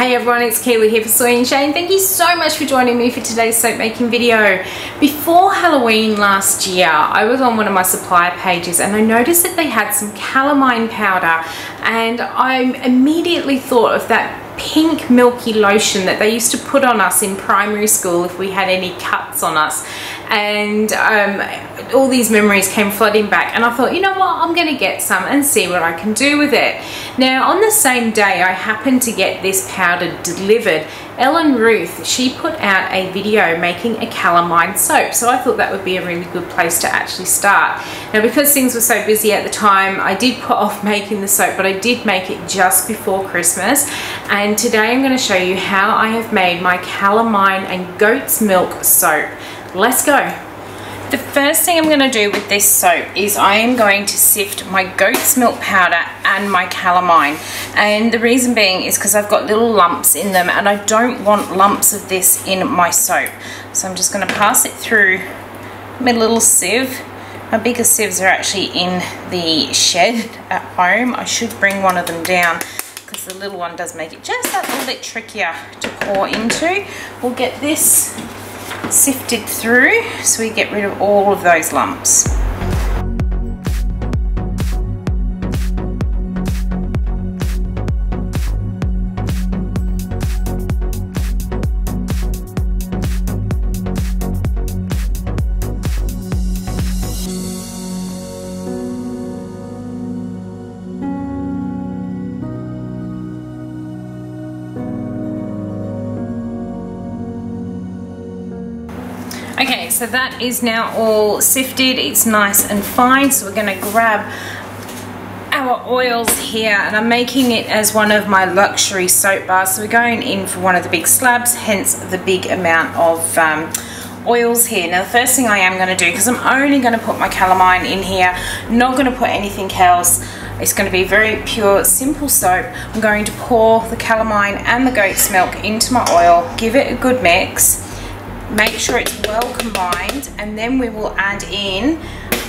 Hey everyone, it's Keely here for Soy and Shea. Thank you so much for joining me for today's soap making video. Before Halloween last year, I was on one of my supplier pages and I noticed that they had some calamine powder and I immediately thought of that pink milky lotion that they used to put on us in primary school if we had any cuts on us. And um, all these memories came flooding back and I thought you know what? I'm gonna get some and see what I can do with it. Now on the same day I happened to get this powder delivered Ellen Ruth she put out a video making a calamine soap so I thought that would be a really good place to actually start. Now because things were so busy at the time I did put off making the soap but I did make it just before Christmas. And today I'm going to show you how I have made my calamine and goat's milk soap. Let's go. The first thing I'm going to do with this soap is I am going to sift my goat's milk powder and my calamine. And the reason being is because I've got little lumps in them and I don't want lumps of this in my soap. So I'm just going to pass it through my little sieve. My bigger sieves are actually in the shed at home. I should bring one of them down because the little one does make it just that little bit trickier to pour into. We'll get this sifted through so we get rid of all of those lumps. So that is now all sifted. It's nice and fine. So we're gonna grab our oils here and I'm making it as one of my luxury soap bars. So we're going in for one of the big slabs, hence the big amount of um, oils here. Now the first thing I am going to do, because I'm only going to put my calamine in here, not going to put anything else, it's going to be very pure, simple soap. I'm going to pour the calamine and the goat's milk into my oil, give it a good mix, make sure it's well combined and then we will add in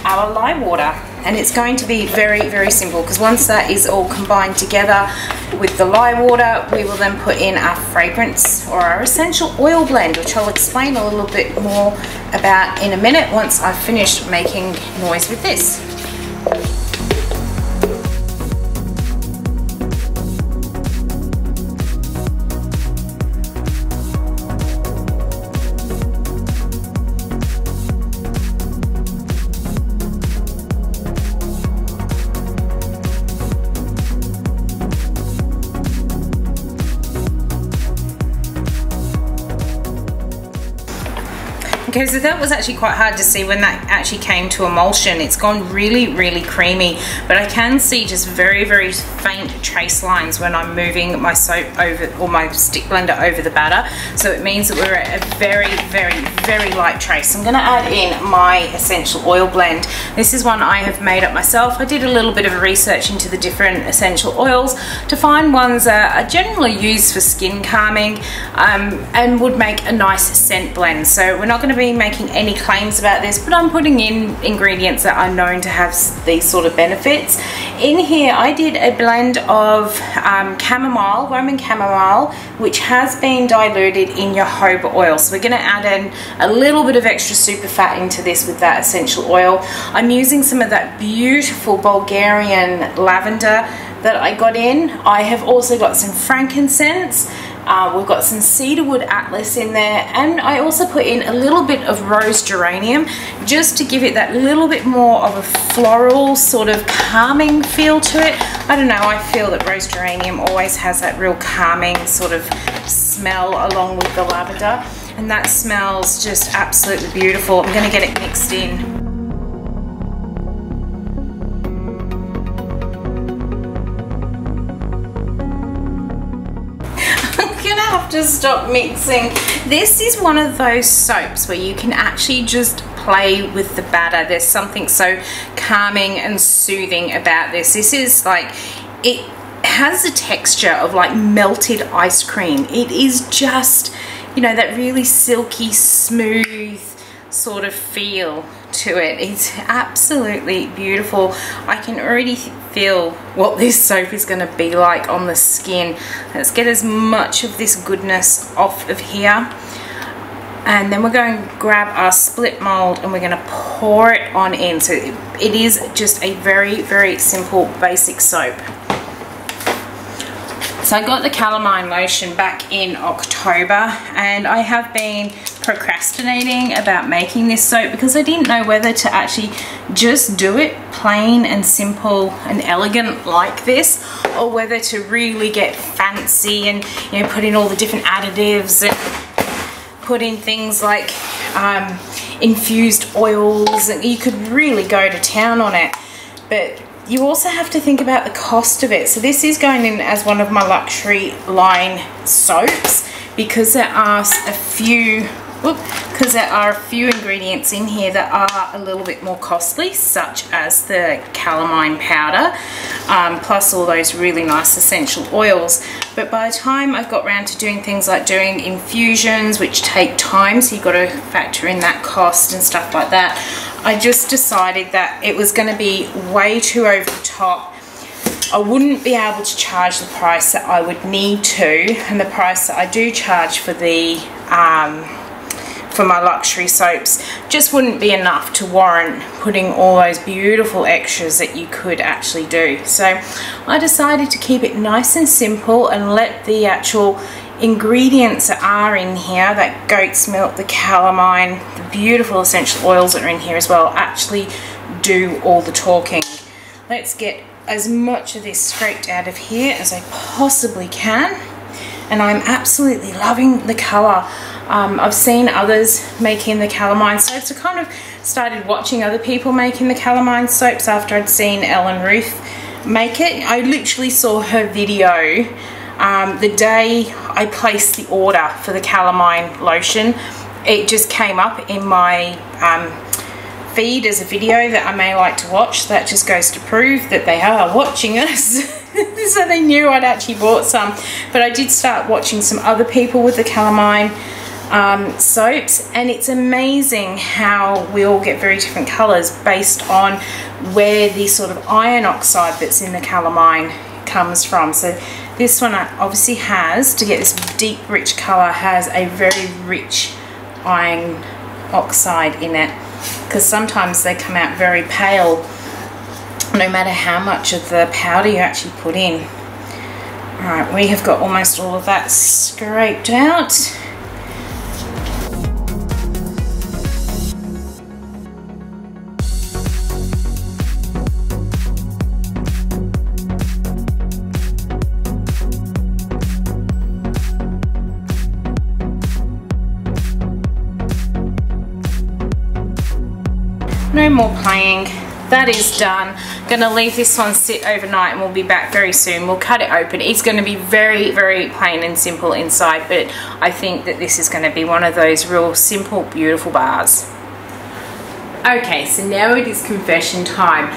our lye water and it's going to be very very simple because once that is all combined together with the lye water we will then put in our fragrance or our essential oil blend which I'll explain a little bit more about in a minute once I've finished making noise with this. Okay, so that was actually quite hard to see when that actually came to emulsion. It's gone really, really creamy, but I can see just very, very faint trace lines when I'm moving my soap over or my stick blender over the batter. So it means that we're at a very, very, very light trace. I'm gonna add in my essential oil blend. This is one I have made up myself. I did a little bit of research into the different essential oils to find ones that are generally used for skin calming um, and would make a nice scent blend. So we're not gonna be making any claims about this, but I'm putting in ingredients that are known to have these sort of benefits. In here, I did a blend of um, chamomile, Roman chamomile, which has been diluted in jojoba oil. So we're gonna add in a little bit of extra super fat into this with that essential oil. I'm using some of that beautiful Bulgarian lavender that I got in. I have also got some frankincense uh, we've got some cedarwood atlas in there and I also put in a little bit of rose geranium just to give it that little bit more of a floral sort of calming feel to it. I don't know, I feel that rose geranium always has that real calming sort of smell along with the lavender and that smells just absolutely beautiful. I'm going to get it mixed in. To stop mixing. This is one of those soaps where you can actually just play with the batter. There's something so calming and soothing about this. This is like, it has a texture of like melted ice cream. It is just, you know, that really silky, smooth sort of feel to it. It's absolutely beautiful. I can already feel what this soap is going to be like on the skin. Let's get as much of this goodness off of here. And then we're going to grab our split mold and we're going to pour it on in. So it is just a very, very simple basic soap. So I got the calamine lotion back in October and I have been procrastinating about making this soap because I didn't know whether to actually just do it plain and simple and elegant like this or whether to really get fancy and you know put in all the different additives and put in things like um, infused oils. And you could really go to town on it. But you also have to think about the cost of it. So this is going in as one of my luxury line soaps because there are a few because there are a few ingredients in here that are a little bit more costly such as the calamine powder um, plus all those really nice essential oils but by the time I've got around to doing things like doing infusions which take time so you've got to factor in that cost and stuff like that I just decided that it was going to be way too over the top. I wouldn't be able to charge the price that I would need to and the price that I do charge for the um, for my luxury soaps just wouldn't be enough to warrant putting all those beautiful extras that you could actually do. So I decided to keep it nice and simple and let the actual ingredients that are in here, that goat's milk, the calamine, beautiful essential oils that are in here as well, actually do all the talking. Let's get as much of this scraped out of here as I possibly can. And I'm absolutely loving the colour. Um, I've seen others making the calamine soaps. I kind of started watching other people making the calamine soaps after I'd seen Ellen Ruth make it. I literally saw her video um, the day I placed the order for the calamine lotion it just came up in my um, feed as a video that I may like to watch. That just goes to prove that they are watching us. So they knew I'd actually bought some. But I did start watching some other people with the calamine um, soaps. And it's amazing how we all get very different colors based on where the sort of iron oxide that's in the calamine comes from. So this one obviously has, to get this deep rich colour, has a very rich iron oxide in it because sometimes they come out very pale no matter how much of the powder you actually put in. Alright, we have got almost all of that scraped out. More playing. That is done. Gonna leave this one sit overnight and we'll be back very soon. We'll cut it open. It's to be very very plain and simple inside but I think that this is to be one of those real simple beautiful bars okay so now it is confession time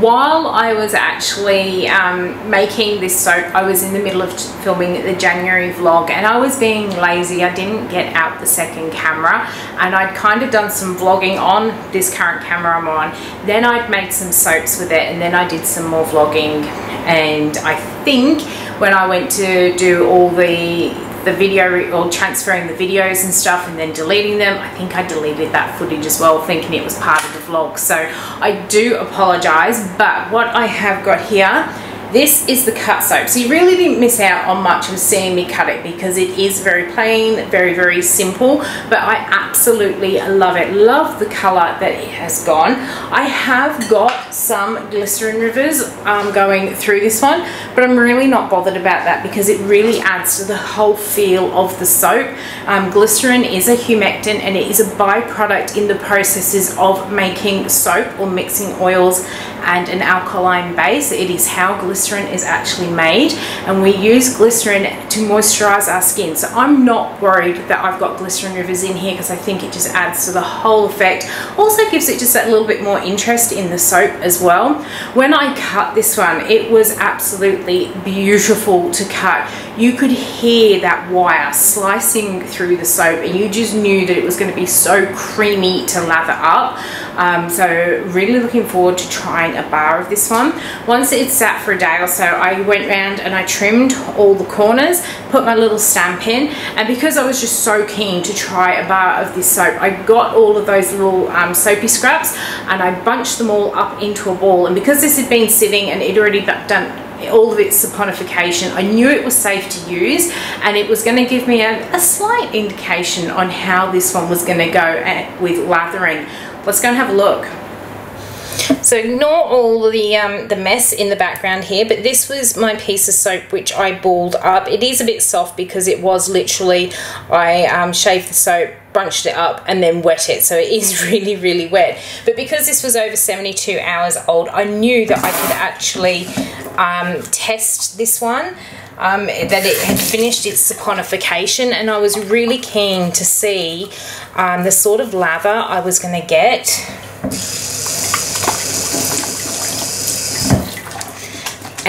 while I was actually um, making this soap, I was in the middle of filming the January vlog and I was being lazy. I didn't get out the second camera and I'd kind of done some vlogging on this current camera I'm on. Then I'd made some soaps with it and then I did some more vlogging and I think when I went to do all the the video or transferring the videos and stuff and then deleting them. I think I deleted that footage as well thinking it was part of the vlog. So I do apologize, but what I have got here this is the cut soap. So you really didn't miss out on much of seeing me cut it because it is very plain, very, very simple, but I absolutely love it. Love the color that it has gone. I have got some glycerin rivers um, going through this one, but I'm really not bothered about that because it really adds to the whole feel of the soap. Um, glycerin is a humectant and it is a byproduct in the processes of making soap or mixing oils and an alkaline base. It is how glycerin is actually made and we use glycerin to moisturize our skin. So I'm not worried that I've got glycerin rivers in here because I think it just adds to the whole effect. Also gives it just that little bit more interest in the soap as well. When I cut this one, it was absolutely beautiful to cut. You could hear that wire slicing through the soap and you just knew that it was going to be so creamy to lather up. Um, so really looking forward to trying a bar of this one. Once it sat for a day or so, I went around and I trimmed all the corners, put my little stamp in, and because I was just so keen to try a bar of this soap, I got all of those little um, soapy scraps and I bunched them all up into a ball. And because this had been sitting and it already done all of its saponification. I knew it was safe to use and it was going to give me a, a slight indication on how this one was going to go with lathering. Let's go and have a look. So ignore all the um, the mess in the background here, but this was my piece of soap which I balled up. It is a bit soft because it was literally, I um, shaved the soap, bunched it up and then wet it. So it is really really wet. But because this was over 72 hours old I knew that I could actually um, test this one um, that it had finished its saponification. And I was really keen to see um, the sort of lather I was going to get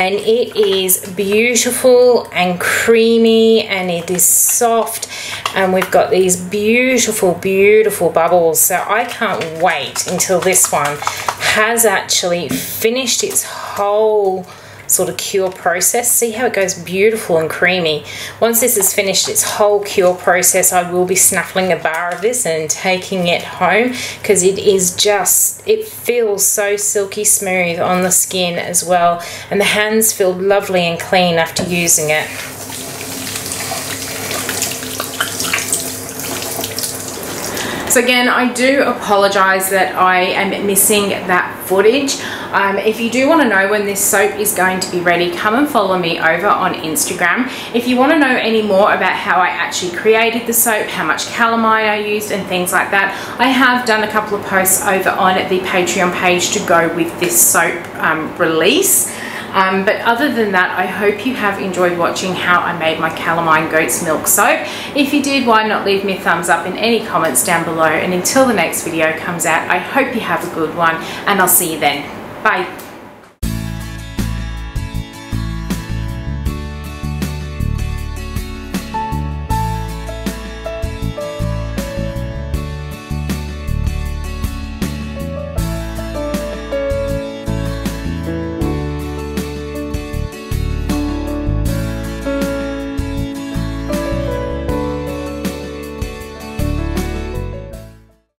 and it is beautiful and creamy and it is soft. And we've got these beautiful beautiful bubbles. So I can't wait until this one has actually finished its whole sort of cure process. See how it goes beautiful and creamy. Once this has finished its whole cure process, I will be snuffling a bar of this and taking it home because it is just, it feels so silky smooth on the skin as well. And the hands feel lovely and clean after using it. So again, I do apologise that I am missing that footage. Um, if you do want to know when this soap is going to be ready, come and follow me over on Instagram. If you want to know any more about how I actually created the soap, how much calamine I used and things like that, I have done a couple of posts over on the Patreon page to go with this soap um, release. Um, but other than that, I hope you have enjoyed watching how I made my calamine goat's milk soap. If you did, why not leave me a thumbs up in any comments down below. And until the next video comes out, I hope you have a good one and I'll see you then. Bye!